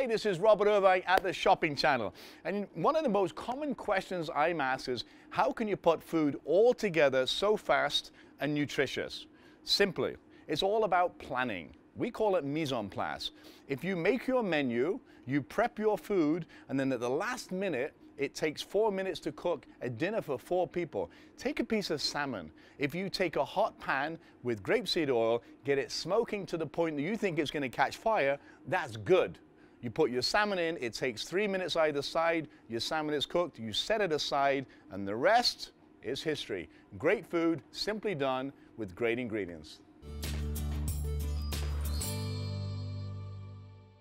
Hi, this is Robert Irvine at the Shopping Channel. And one of the most common questions I'm asked is, how can you put food all together so fast and nutritious? Simply, it's all about planning. We call it mise en place. If you make your menu, you prep your food, and then at the last minute, it takes four minutes to cook a dinner for four people. Take a piece of salmon. If you take a hot pan with grapeseed oil, get it smoking to the point that you think it's going to catch fire, that's good. You put your salmon in, it takes three minutes either side, your salmon is cooked, you set it aside, and the rest is history. Great food, simply done with great ingredients.